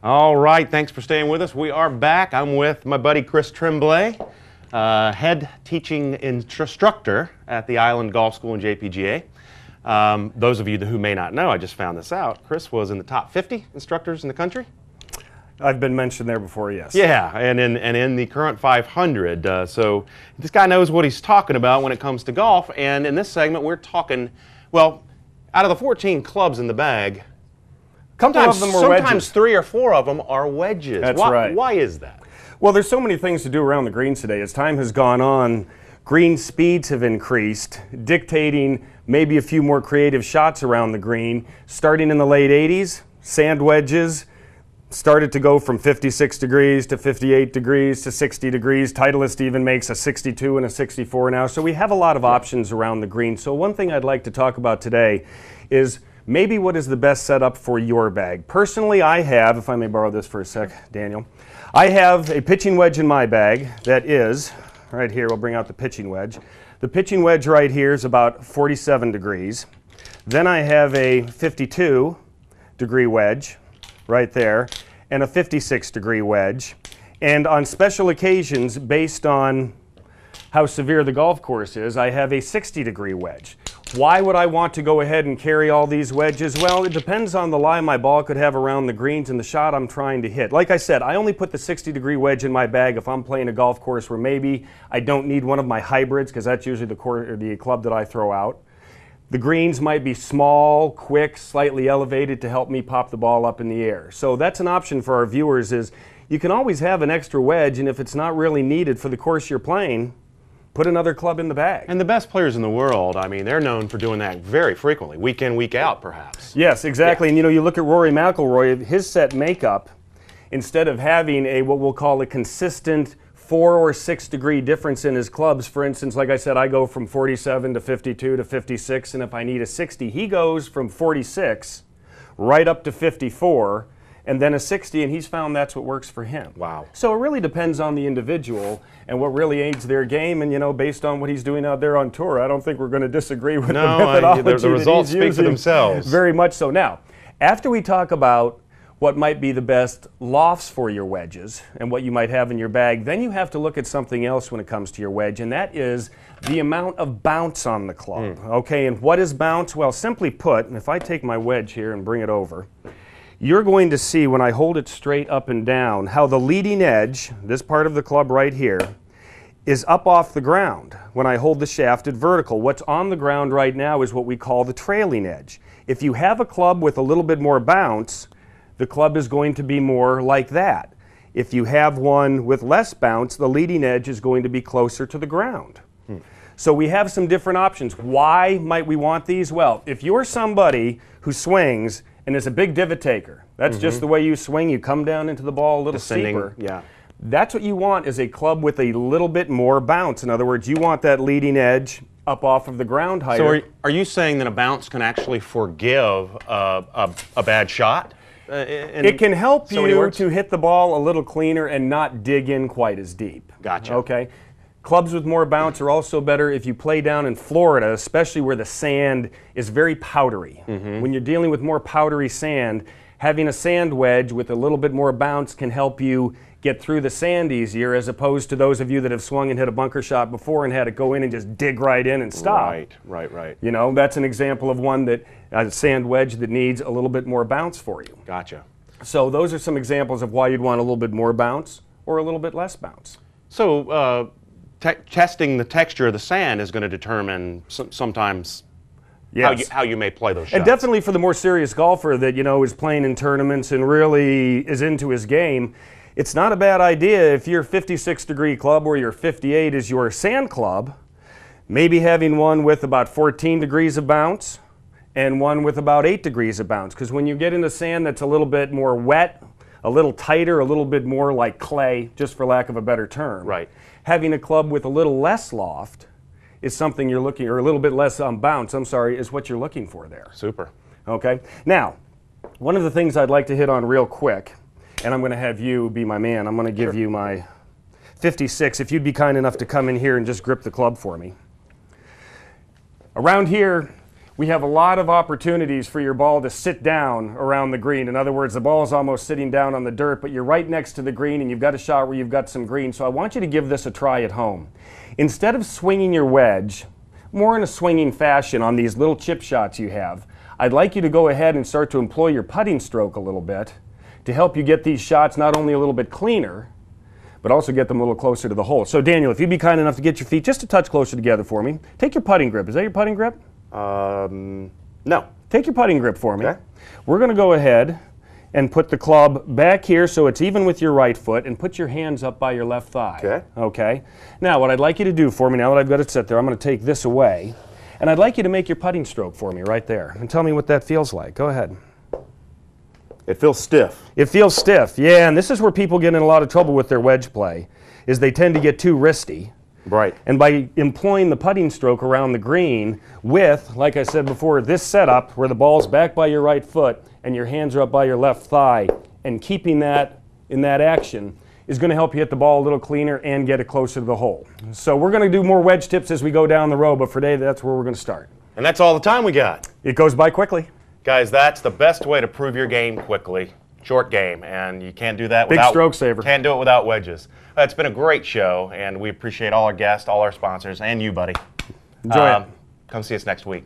All right, thanks for staying with us. We are back. I'm with my buddy Chris Tremblay, uh, head teaching instructor at the Island Golf School in JPGA. Um, those of you who may not know, I just found this out. Chris was in the top 50 instructors in the country. I've been mentioned there before, yes. Yeah, and in, and in the current 500. Uh, so this guy knows what he's talking about when it comes to golf. And in this segment, we're talking, well, out of the 14 clubs in the bag, sometimes, of them are sometimes three or four of them are wedges. That's why, right. Why is that? Well, there's so many things to do around the greens today. As time has gone on, green speeds have increased, dictating maybe a few more creative shots around the green. Starting in the late 80s, sand wedges started to go from 56 degrees to 58 degrees to 60 degrees. Titleist even makes a 62 and a 64 now. So we have a lot of options around the green. So one thing I'd like to talk about today is maybe what is the best setup for your bag. Personally, I have, if I may borrow this for a sec, Daniel, I have a pitching wedge in my bag that is, right here, we'll bring out the pitching wedge. The pitching wedge right here is about 47 degrees. Then I have a 52 degree wedge right there and a 56 degree wedge. And on special occasions, based on how severe the golf course is, I have a 60 degree wedge. Why would I want to go ahead and carry all these wedges? Well, it depends on the lie my ball could have around the greens and the shot I'm trying to hit. Like I said, I only put the 60 degree wedge in my bag if I'm playing a golf course where maybe I don't need one of my hybrids because that's usually the, cour- or the club that I throw out. The greens might be small, quick, slightly elevated to help me pop the ball up in the air. So that's an option for our viewers is you can always have an extra wedge and if it's not really needed for the course you're playing, put another club in the bag. And the best players in the world, I mean, they're known for doing that very frequently, week in, week out, perhaps. Yes, exactly. And you know, you look at Rory McIlroy, his set makeup, instead of having a what we'll call a consistent four or six degree difference in his clubs, for instance, like I said, I go from 47 to 52 to 56, and if I need a 60, he goes from 46 right up to 54 and then a 60 and he's found that's what works for him. Wow. so it really depends on the individual and what really aids their game and you know based on what he's doing out there on tour i don't think we're going to disagree with No, the I- methodology the- the that results speak for themselves. very much so. Now after we talk about what might be the best lofts for your wedges and what you might have in your bag then you have to look at something else when it comes to your wedge and that is the amount of bounce on the club hmm. okay and what is bounce? Well simply put and if i take my wedge here and bring it over you're going to see when I hold it straight up and down how the leading edge, this part of the club right here, is up off the ground when I hold the shafted vertical. What's on the ground right now is what we call the trailing edge. If you have a club with a little bit more bounce, the club is going to be more like that. If you have one with less bounce, the leading edge is going to be closer to the ground. So we have some different options. Why might we want these? Well, if you're somebody who swings and is a big divot taker, that's just the way you swing, you come down into the ball a little Descending, steeper. yeah. That's what you want is a club with a little bit more bounce. In other words, you want that leading edge up off of the ground higher. So are, are you saying that a bounce can actually forgive uh, a, a bad shot? Uh, it can help so you to hit the ball a little cleaner and not dig in quite as deep. Gotcha. Okay. Clubs with more bounce are also better if you play down in Florida, especially where the sand is very powdery. Mm-hmm. When you're dealing with more powdery sand, having a sand wedge with a little bit more bounce can help you get through the sand easier as opposed to those of you that have swung and hit a bunker shot before and had it go in and just dig right in and stop. Right, right, right. You know, that's an example of one that a sand wedge that needs a little bit more bounce for you. Gotcha. So those are some examples of why you'd want a little bit more bounce or a little bit less bounce. So uh, testing the texture of the sand is going to determine some, sometimes how, you, how you may play those shots. And definitely for the more serious golfer that you know is playing in tournaments and really is into his game, it's not a bad idea if your 56 degree club or your 58 is your sand club, maybe having one with about 14 degrees of bounce and one with about 8 degrees of bounce because when you get into sand that's a little bit more wet, a little tighter, a little bit more like clay, just for lack of a better term. Right. Having a club with a little less loft is something you're looking, or a little bit less um, bounce, I'm sorry, is what you're looking for there. Super. Okay. Now, one of the things I'd like to hit on real quick, and I'm going to have you be my man. I'm going to give you my 56. If you'd be kind enough to come in here and just grip the club for me. Around here, we have a lot of opportunities for your ball to sit down around the green. In other words, the ball is almost sitting down on the dirt, but you're right next to the green and you've got a shot where you've got some green. So I want you to give this a try at home. Instead of swinging your wedge, more in a swinging fashion on these little chip shots you have, I'd like you to go ahead and start to employ your putting stroke a little bit to help you get these shots not only a little bit cleaner, but also get them a little closer to the hole. So Daniel, if you'd be kind enough to get your feet just a touch closer together for me, take your putting grip. Is that your putting grip? Um, no. Take your putting grip for me. Okay. We're going to go ahead and put the club back here so it's even with your right foot and put your hands up by your left thigh. Okay. Okay. Now, what I'd like you to do for me, now that I've got it set there, I'm going to take this away. And I'd like you to make your putting stroke for me right there and tell me what that feels like. Go ahead. It feels stiff. It feels stiff, yeah, and this is where people get in a lot of trouble with their wedge play, is they tend to get too wristy. Right. And by employing the putting stroke around the green with, like I said before, this setup where the ball's back by your right foot and your hands are up by your left thigh, and keeping that in that action is going to help you hit the ball a little cleaner and get it closer to the hole. So we're going to do more wedge tips as we go down the road, but for today, that's where we're going to start. And that's all the time we got. It goes by quickly. Guys, that's the best way to prove your game quickly. Short game, and you can't do that Big without stroke saver. Can't do it without wedges. Uh, It's been a great show, and we appreciate all our guests, all our sponsors, and you, buddy. Enjoy Um. Come see us next week.